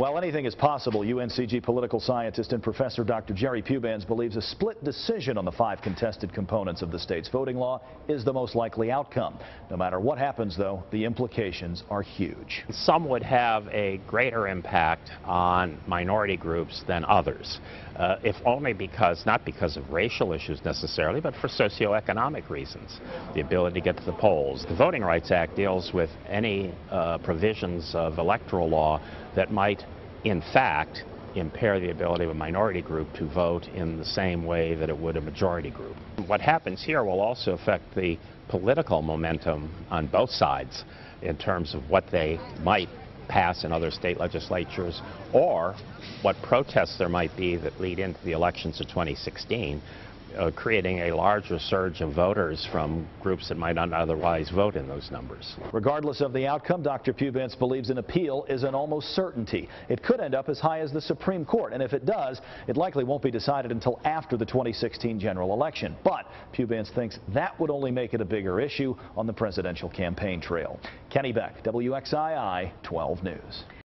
While anything is possible, UNCG political scientist and professor Dr. Jerry Pubantz believes a split decision on the five contested components of the state's voting law is the most likely outcome. No matter what happens, though, the implications are huge. Some would have a greater impact on minority groups than others, uh, if only because, not because of racial issues necessarily, but for socioeconomic reasons. The ability to get to the polls. The Voting Rights Act deals with any uh, provisions of electoral law that might, in fact, impair the ability of a minority group to vote in the same way that it would a majority group. What happens here will also affect the political momentum on both sides in terms of what they might pass in other state legislatures or what protests there might be that lead into the elections of 2016 uh, creating a larger surge of voters from groups that might not otherwise vote in those numbers. Regardless of the outcome, Dr. Pubantz believes an appeal is an almost certainty. It could end up as high as the Supreme Court, and if it does, it likely won't be decided until after the 2016 general election. But Pubantz thinks that would only make it a bigger issue on the presidential campaign trail. Kenny Beck, WXII 12 News.